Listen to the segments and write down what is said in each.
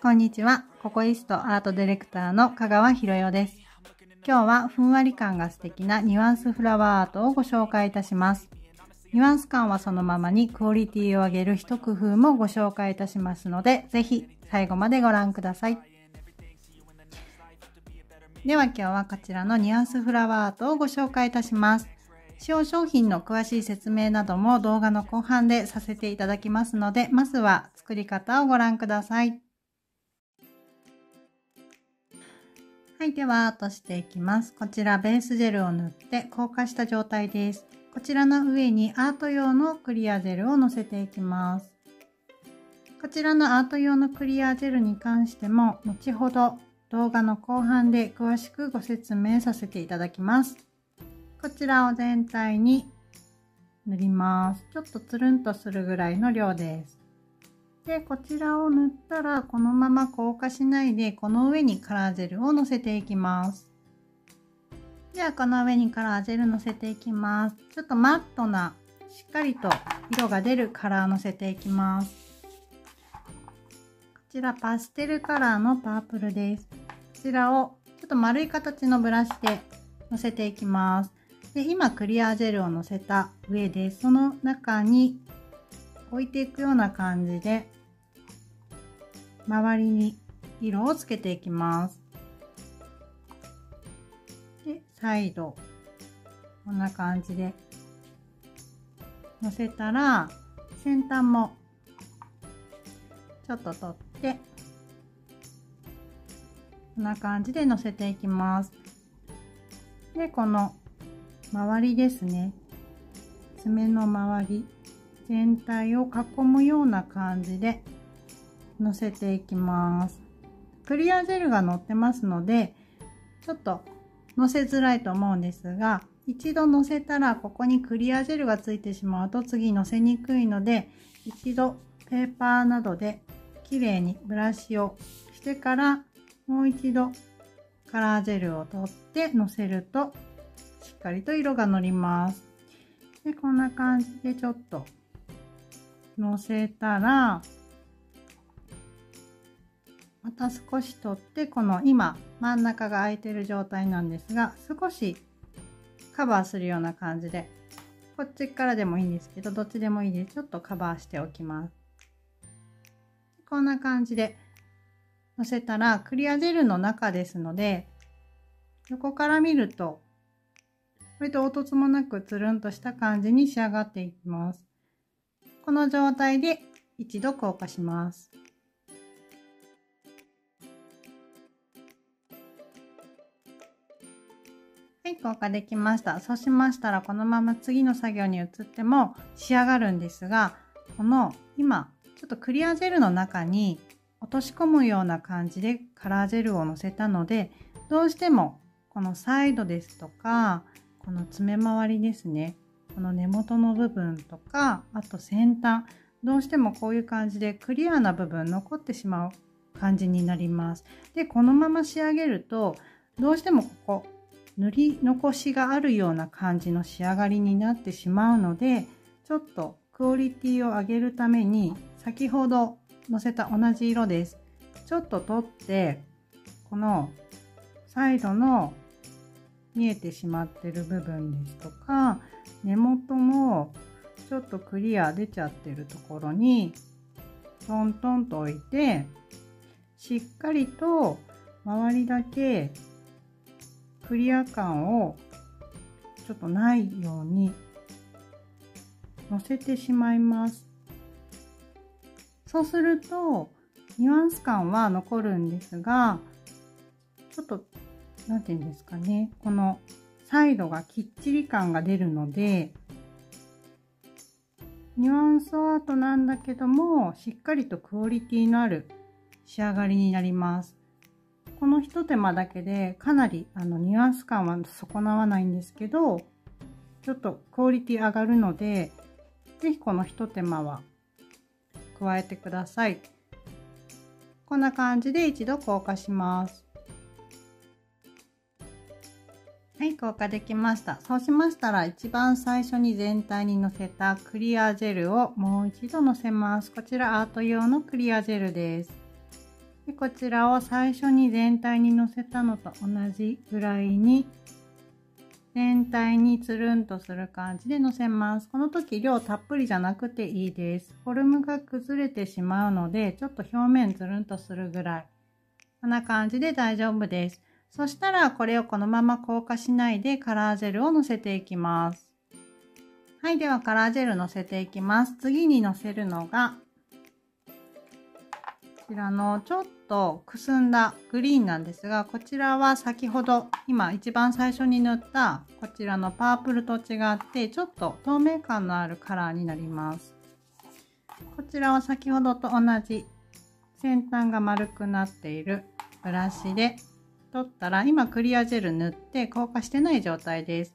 こんにちは。ココイストアートディレクターの香川博代です。今日はふんわり感が素敵なニュアンスフラワーアートをご紹介いたします。ニュアンス感はそのままにクオリティを上げる一工夫もご紹介いたしますので、ぜひ最後までご覧ください。では今日はこちらのニュアンスフラワーアートをご紹介いたします。使用商品の詳しい説明なども動画の後半でさせていただきますので、まずは作り方をご覧ください。はい、ではアートしていきます。こちらベースジェルを塗って硬化した状態です。こちらの上にアート用のクリアジェルをのせていきます。こちらのアート用のクリアジェルに関しても後ほど動画の後半で詳しくご説明させていただきます。こちらを全体に塗ります。ちょっとつるんとするぐらいの量です。で、こちらを塗ったら、このまま硬化しないで、この上にカラージェルをのせていきます。では、この上にカラージェルのせていきます。ちょっとマットな、しっかりと色が出るカラーのせていきます。こちらパステルカラーのパープルです。こちらをちょっと丸い形のブラシでのせていきます。で今クリアジェルをのせた上でその中に置いていくような感じで周りに色をつけていきます。で、再度、こんな感じでのせたら、先端もちょっと取って、こんな感じでのせていきます。で、この周りですね。爪の周り全体を囲むような感じでのせていきます。クリアジェルが乗ってますので、ちょっとのせづらいと思うんですが、一度のせたらここにクリアジェルがついてしまうと次のせにくいので、一度ペーパーなどできれいにブラシをしてからもう一度カラージェルを取ってのせるとしっかりと色が乗ります。でこんな感じでちょっとのせたらまた少し取ってこの今真ん中が空いてる状態なんですが少しカバーするような感じでこっちからでもいいんですけどどっちでもいいですちょっとカバーしておきますこんな感じでのせたらクリアジェルの中ですので横から見ると割と凹凸もなくつるんとした感じに仕上がっていきますこの状態で一度硬化しますはい、硬化できました。そうしましたら、このまま次の作業に移っても仕上がるんですが、この今、ちょっとクリアジェルの中に落とし込むような感じでカラージェルをのせたので、どうしてもこのサイドですとか、この爪周りですね、この根元の部分とか、あと先端、どうしてもこういう感じでクリアな部分残ってしまう感じになります。で、このまま仕上げると、どうしてもここ塗り残しがあるような感じの仕上がりになってしまうのでちょっとクオリティを上げるために先ほどのせた同じ色です。ちょっと取ってこのサイドの見えてしまってる部分ですとか根元もちょっとクリア出ちゃってるところにトントンと置いてしっかりと周りだけクリア感をちょっとないようにのせてしまいます。そうするとニュアンス感は残るんですがちょっと何て言うんですかね。このサイドがきっちり感が出るのでニュアンスアートなんだけどもしっかりとクオリティのある仕上がりになります。このひと手間だけでかなりあのニュアンス感は損なわないんですけどちょっとクオリティ上がるので是非このひと手間は加えてください。こんな感じで一度硬化します。はい、効果できました。そうしましたら、一番最初に全体にのせたクリアジェルをもう一度のせます。こちらアート用のクリアジェルです。でこちらを最初に全体にのせたのと同じぐらいに全体につるんとする感じでのせます。この時量たっぷりじゃなくていいです。フォルムが崩れてしまうので、ちょっと表面つるんとするぐらい。こんな感じで大丈夫です。そしたらこれをこのまま硬化しないでカラージェルをのせていきます。はい、ではカラージェルのせていきます。次にのせるのが、こちらのちょっとくすんだグリーンなんですが、こちらは先ほど今一番最初に塗ったこちらのパープルと違ってちょっと透明感のあるカラーになります。こちらは先ほどと同じ先端が丸くなっているブラシで取ったら今クリアジェル塗って硬化してない状態です。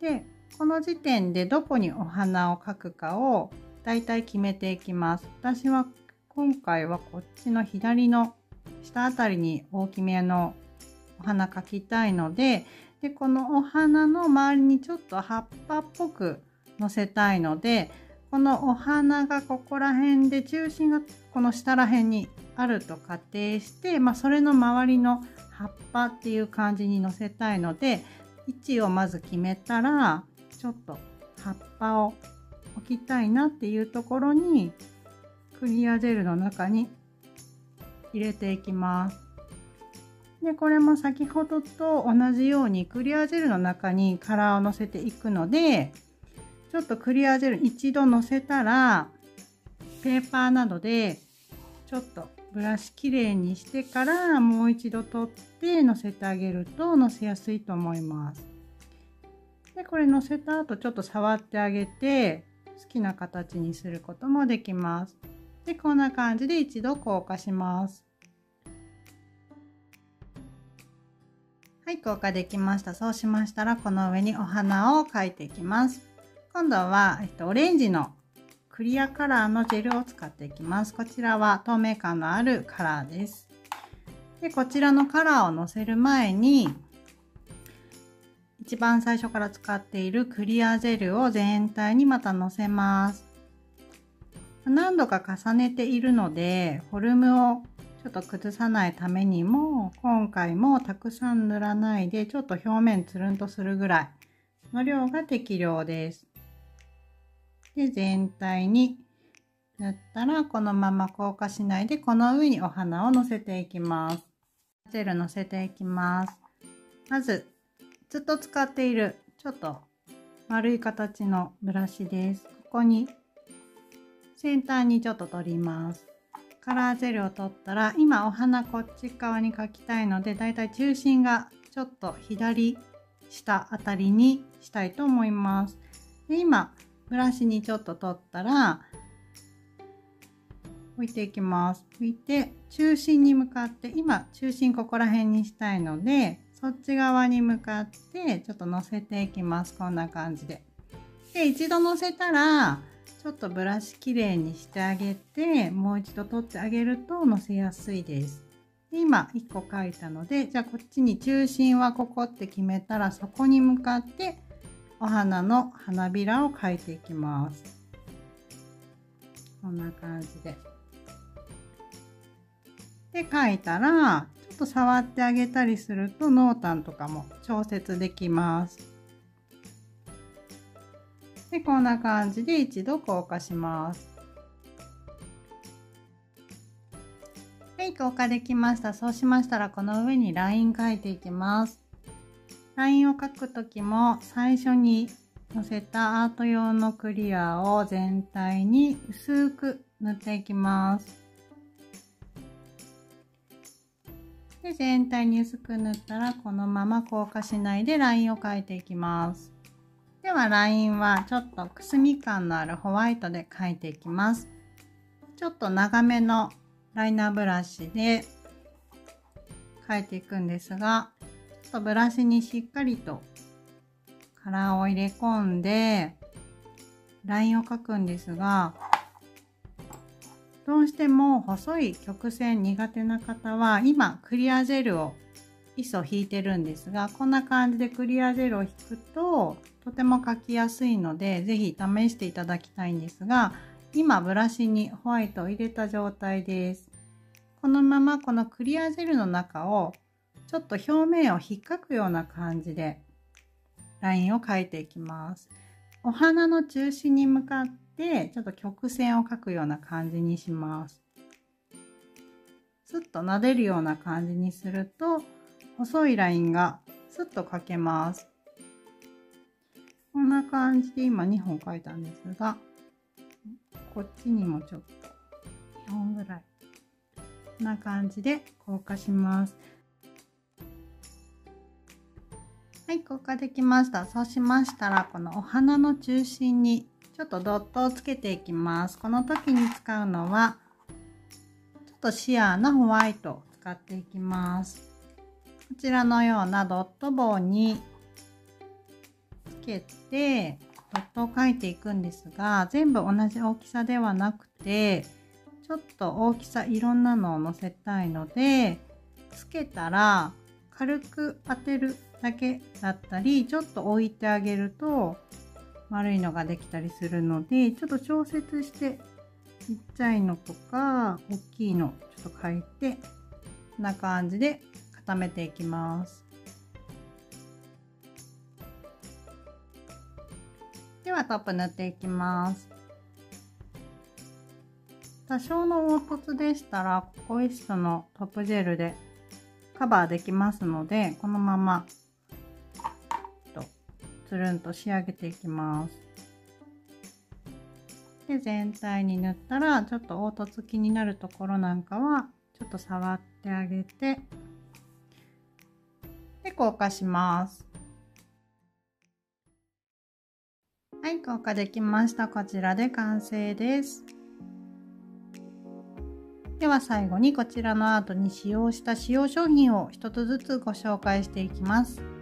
でこの時点でどこにお花を描くかをだいたい決めていきます。私は今回はこっちの左の下あたりに大きめのお花描きたいのででこのお花の周りにちょっと葉っぱっぽくのせたいのでこのお花がここら辺で中心がこの下ら辺にあると仮定して、まあ、それの周りの葉っぱっていう感じにのせたいので位置をまず決めたらちょっと葉っぱを置きたいなっていうところにクリアジェルの中に入れていきます。でこれも先ほどと同じようにクリアジェルの中にカラーをのせていくのでちょっとクリアジェル一度のせたらペーパーなどでちょっとブラシきれいにしてからもう一度取ってのせてあげるとのせやすいと思います。でこれのせた後ちょっと触ってあげて好きな形にすることもできます。でこんな感じで一度硬化します。はい、硬化できました。そうしましたら、この上にお花を描いていきます。今度は、えっと、オレンジのクリアカラーのジェルを使っていきます。こちらは透明感のあるカラーです。で、こちらのカラーをのせる前に、一番最初から使っているクリアジェルを全体にまたのせます。何度か重ねているので、フォルムをちょっと崩さないためにも、今回もたくさん塗らないで、ちょっと表面つるんとするぐらいの量が適量です。で、全体に塗ったら、このまま硬化しないで、この上にお花をのせていきます。ジェルのせていきます。まず、ずっと使っている、ちょっと丸い形のブラシです。ここに、先端にちょっと取ります。カラージェルを取ったら、今お花こっち側に描きたいので、だいたい中心がちょっと左下あたりにしたいと思います。で今、ブラシにちょっと取ったら置いていきます。拭いて中心に向かって今中心ここら辺にしたいのでそっち側に向かってちょっと乗せていきます。こんな感じで。で一度乗せたらちょっとブラシきれいにしてあげてもう一度取ってあげると乗せやすいです。で今1個書いたのでじゃあこっちに中心はここって決めたらそこに向かってお花の花びらを描いていきますこんな感じでで描いたらちょっと触ってあげたりすると濃淡とかも調節できますでこんな感じで一度硬化しますはい、硬化できました。そうしましたら、この上にライン描いていきます。ラインを描く時も最初にのせたアート用のクリアを全体に薄く塗っていきます。で全体に薄く塗ったらこのまま硬化しないでラインを描いていきます。ではラインはちょっとくすみ感のあるホワイトで描いていきます。ちょっと長めのライナーブラシで描いていくんですがっとブラシにしっかりとカラーを入れ込んでラインを描くんですがどうしても細い曲線苦手な方は今クリアジェルを磯引いてるんですがこんな感じでクリアジェルを引くととても描きやすいので是非試していただきたいんですが今ブラシにホワイトを入れた状態です。このままこのクリアジェルの中をちょっと表面を引っかくような感じでラインを描いていきますお花の中心に向かってちょっと曲線を描くような感じにしますスッと撫でるような感じにすると細いラインがスッと描けます。こんな感じで今2本描いたんですが、こっちにもちょっと2本ぐらい。こんな感じで硬化します。はい、硬化できました。そうしましたら、このお花の中心にちょっとドットをつけていきます。この時に使うのは、ちょっとシアーなホワイトを使っていきます。こちらのようなドット棒につけてドットを描いていくんですが全部同じ大きさではなくてちょっと大きさいろんなのを載せたいのでつけたら軽く当てるだけだったりちょっと置いてあげると丸いのができたりするのでちょっと調節してちっちゃいのとか大きいのちょっと書いてこんな感じで固めていきます。ではトップ塗っていきます。多少の凹凸でしたらココイストのトップジェルでカバーできますのでこのままつるんと仕上げていきます。で全体に塗ったらちょっと凹凸気になるところなんかはちょっと触ってあげてで硬化します。はい硬化できました。こちらで完成です。では最後にこちらのアートに使用した使用商品を一つずつご紹介していきます。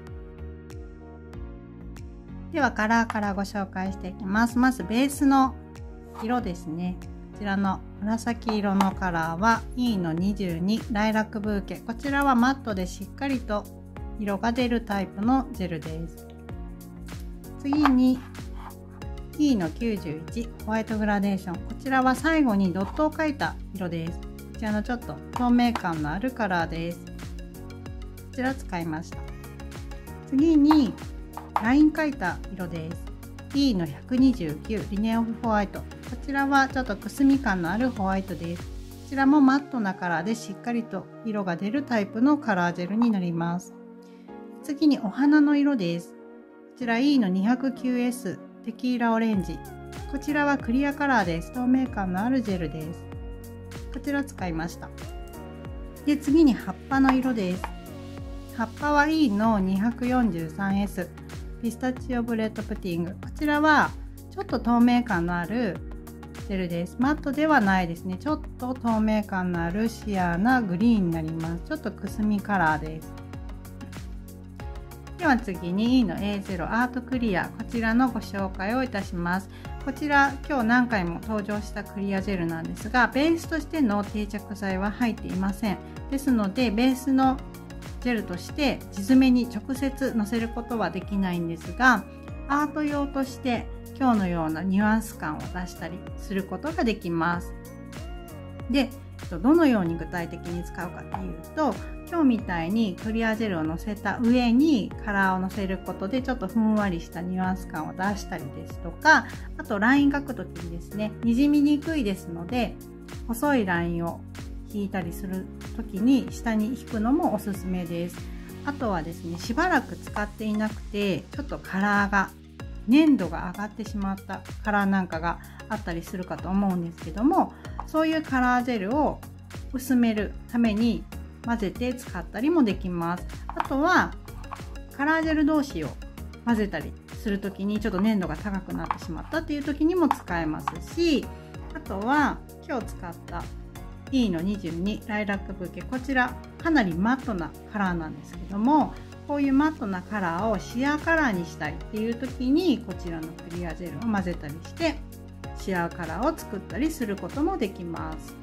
ではカラーからご紹介していきます。まずベースの色ですね。こちらの紫色のカラーは E の22ライラックブーケ。こちらはマットでしっかりと色が出るタイプのジェルです。次に E の91ホワイトグラデーション。こちらは最後にドットを描いた色です。こちらのちょっと透明感のあるカラーです。こちら使いました。次にライン描いた色です E の129リネオフホワイトこちらはちょっとくすみ感のあるホワイトですこちらもマットなカラーでしっかりと色が出るタイプのカラージェルになります次にお花の色です。こちら E の 209S テキーラオレンジ。こちらはクリアカラーです。透明感のあるジェルです。こちら使いました。で、次に葉っぱの色です。葉っぱは E の 243S ピスタチオブレッドプディング。こちらはちょっと透明感のあるジェルです。マットではないですね。ちょっと透明感のあるシアーなグリーンになります。ちょっとくすみカラーです。では次に E の A0 アートクリアこちらのご紹介をいたしますこちら今日何回も登場したクリアジェルなんですがベースとしての定着剤は入っていませんですのでベースのジェルとして地爪に直接のせることはできないんですがアート用として今日のようなニュアンス感を出したりすることができます。でどのように具体的に使うかというと今日みたいにクリアジェルをのせた上にカラーをのせることでちょっとふんわりしたニュアンス感を出したりですとかあとライン描く時にですねにじみにくいですので細いラインを引いたりする時に下に引くのもおすすめです。あとはですねしばらく使っていなくてちょっとカラーが粘度が上がってしまったカラーなんかがあったりするかと思うんですけどもそういうカラージェルを薄めるために混ぜて使ったりもできます。あとはカラージェル同士を混ぜたりする時にちょっと粘度が高くなってしまったっていう時にも使えますしあとは今日使った E の22ライラックブーケこちらかなりマットなカラーなんですけどもこういうマットなカラーをシアーカラーにしたいっていう時にこちらのクリアジェルを混ぜたりしてシアーカラーを作ったりすることもできます。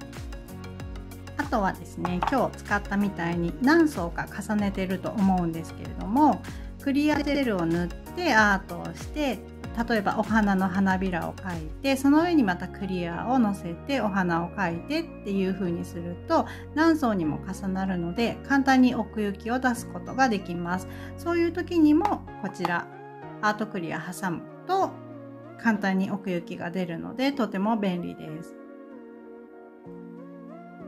あとはですね今日使ったみたいに何層か重ねてると思うんですけれどもクリアジェルを塗ってアートをして例えばお花の花びらを描いてその上にまたクリアをのせてお花を描いてっていう風にすると何層にも重なるので簡単に奥行きを出すことができます。そういう時にもこちらアートクリア挟むと簡単に奥行きが出るのでとても便利です。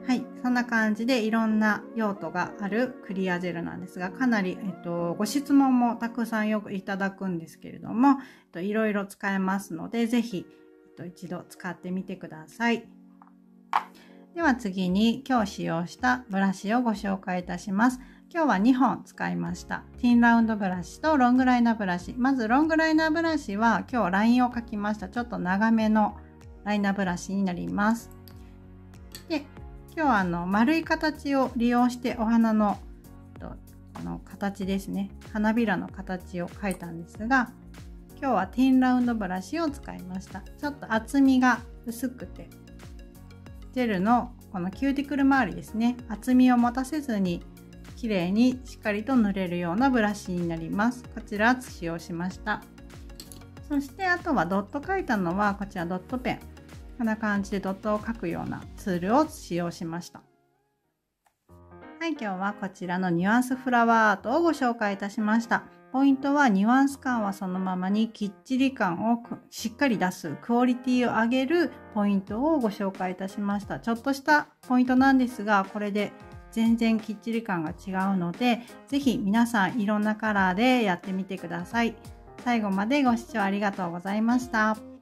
はい、そんな感じでいろんな用途があるクリアジェルなんですが、かなり、えっと、ご質問もたくさんよくいただくんですけれども、えっと、いろいろ使えますので、ぜひ、えっと、一度使ってみてください。では次に今日使用したブラシをご紹介いたします。今日は2本使いました。ティンラウンドブラシとロングライナーブラシ。まずロングライナーブラシは今日ラインを描きました。ちょっと長めのライナーブラシになります。今日はあの丸い形を利用してお花のこの形ですね。花びらの形を描いたんですが今日はティンラウンドブラシを使いました。ちょっと厚みが薄くてジェルのこのキューティクル周りですね。厚みを持たせずに綺麗にしっかりと塗れるようなブラシになります。こちらを使用しました。そしてあとはドット描いたのはこちらドットペン。こんな感じでドットを描くようなツールを使用しました。はい、今日はこちらのニュアンスフラワーアートをご紹介いたしました。ポイントはニュアンス感はそのままにきっちり感をしっかり出すクオリティを上げるポイントをご紹介いたしました。ちょっとしたポイントなんですが、これで全然きっちり感が違うので、ぜひ皆さんいろんなカラーでやってみてください。最後までご視聴ありがとうございました。